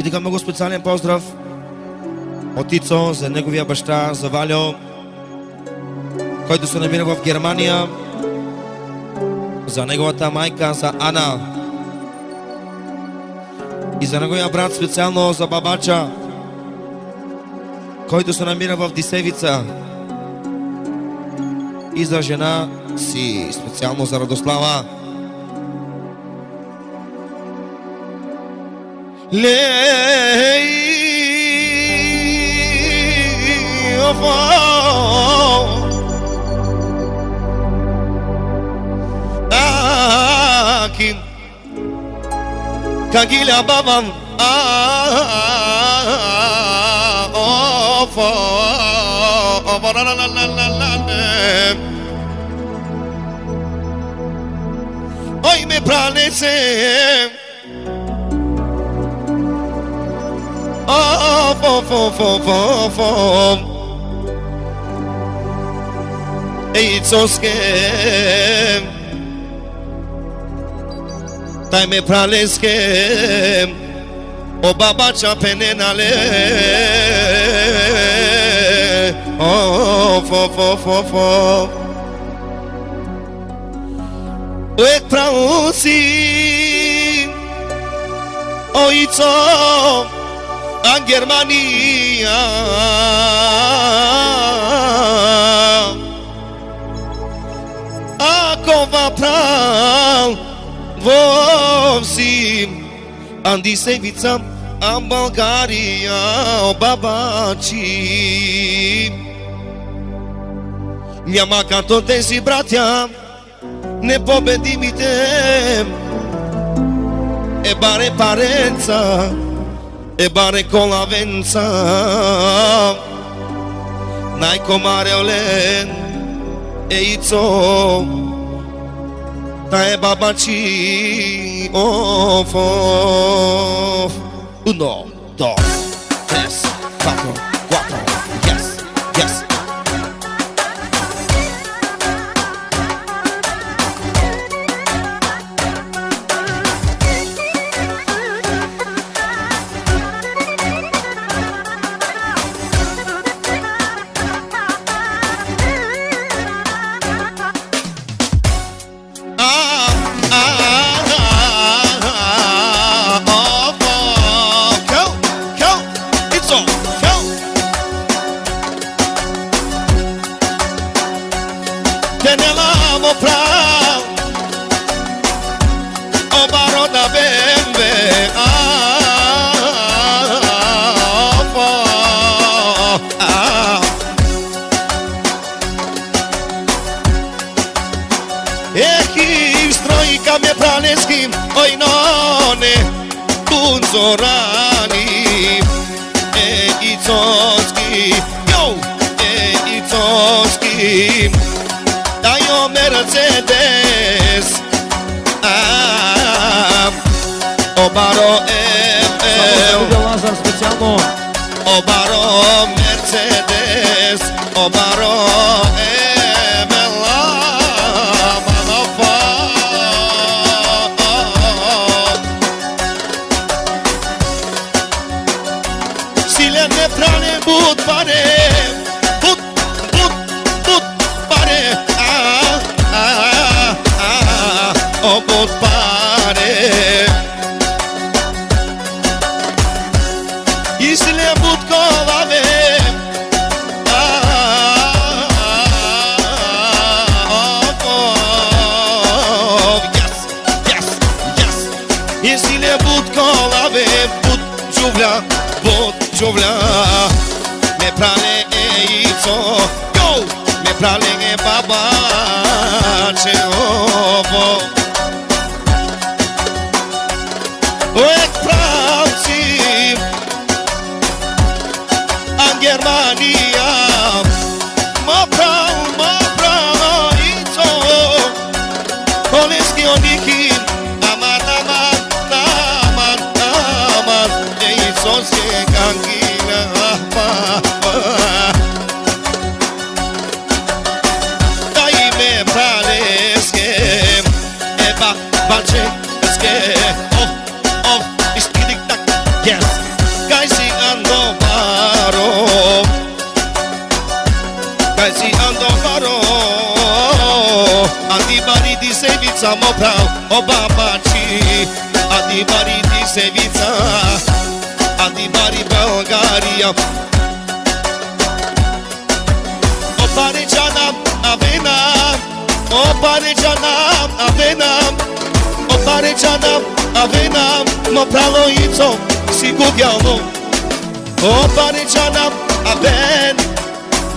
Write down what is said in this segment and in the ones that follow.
И така много специален поздрав от Ицо за неговия баща, за Валио, който се намира в Германия, за неговата майка, за Ана и за неговия брат специално за бабача, който се намира в Дисевица и за жена си, специално за Радослава. ليه آكين كاكيلا بابا Hoy me planece form, form, form, form, form. It's so scam. Time a prale scam. Oh, baba chapene nale. Oh, form, form, form, form. Wait, pra um sim. Oh, it's on. a Germania Ακόμα πραβόψη Αντισεβίτσα αν Βαλγάρια ο μπαμπάτσι Μια μάκα τότε συμπράτια ne pobedimite e bare parența e bare la venza. Nai comare olen e itzo ta e babaci of of uno dos tres cuatro cuatro Έχει στρώικα με πρανέσκι οινώνε Τουνζοράνι Έχει τσόσκι Yo Έχει τσόσκι. Τάιο Mercedes baro e O baro Mercedes O baro e Bella Manofa Sile në prane but pare But, but, but pare. Ah, ah, ah, ah, ah. O but pare. σοβλά Με πράλεγε η τσο Με πράλεγε μπαμπά Σε όβο Ο εκπράξη Αν Γερμανία Μα πράω, μα πράω η τσο Όλες και ο νίκη Αμάν, αμάν, αμάν, αμάν Με ίσως και sam oprao oba bači Adi bari Tisevica Adi bari Belgarija Oparičana avena Oparičana avena Oparičana avena Mo no pravo ico si gubjalo no. Oparičana aven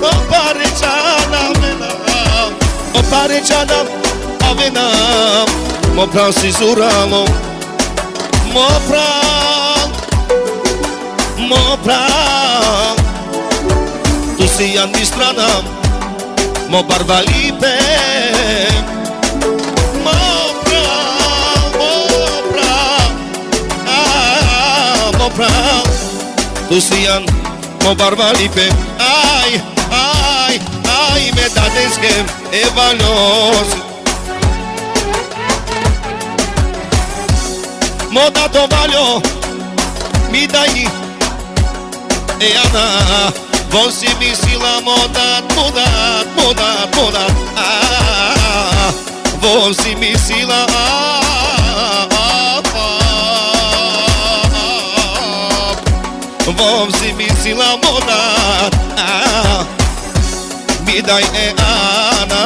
Oparičana avena Oparičana avena vinam Më pran si mo Më pran Më pran Tu si janë një stranam Më barvalipe Më pran Më pran Më pran Tu si janë Më barvalipe Aj, aj, aj Me da deskem e valosë Moda tovalho, me dai e ana. Você me ensina a moda toda, toda, toda ah, Você me ensina ah, ah, ah, ah. Você me sila moda ah, Midai Eana é, ana,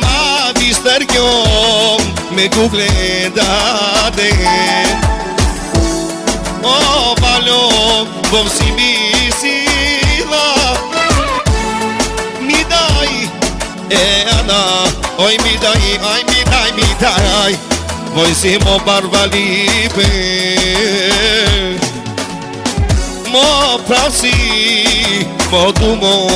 mas que eu me Google date O valjo, bom si mi sila Mi daj, e ana. Oj mi daj, aj mi daj, mi daj Voj si mo barvalipe Mo prasi, mo dumo.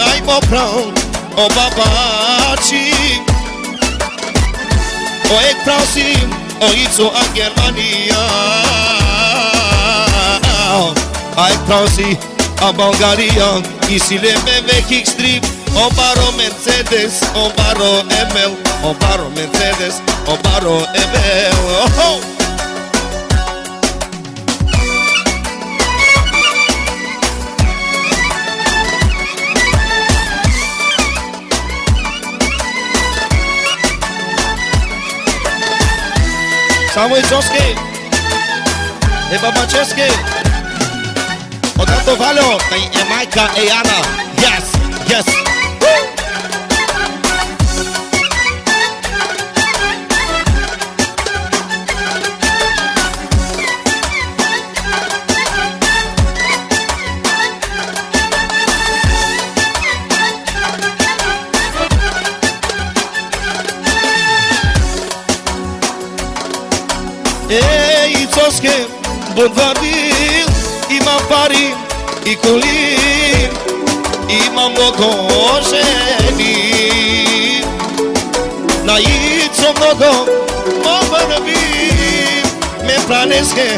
Aj mo prav, o ταξί Ο έκφραση, ο ίτσο απ' Γερμανία Ο έκφραση, απ' Ουγγαρία Η σιλέμε με χιξτρίπ Ο παρό Μερτσέντες, ο παρό Εμέλ Ο παρό Μερτσέντες, ο παρό Εμέλ. Samojcowskiej Chyba Maciewskiej Od razu walą Majka Ejana Yes, yes. μπονδάδι Είμα φάρι, η κουλή Είμα μοκοζένι Να ήτσο μοκο, μοβανεβί Με πράνες και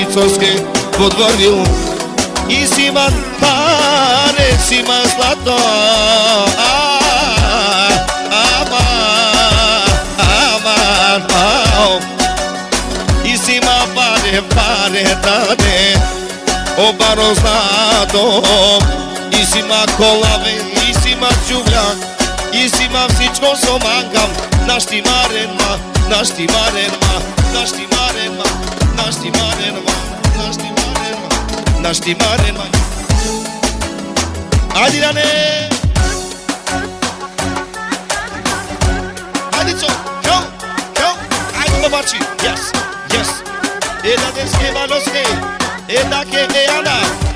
Ήτσος ε, και βοδβόρδιου Είσαι μαθάρες, είμαι σλατός ma pare, pare dane O baro zlato I si ma kolave, i si ma gjuvljak I si ma всичко со мангам Нашти марен ма, нашти марен ма Нашти марен ма, нашти марен ма Нашти марен ма, нашти марен ма Ајде Ране! Ајde цо, кјо, кјо Ајде бабачи, yes, Ela describa a los que, ela que me habla.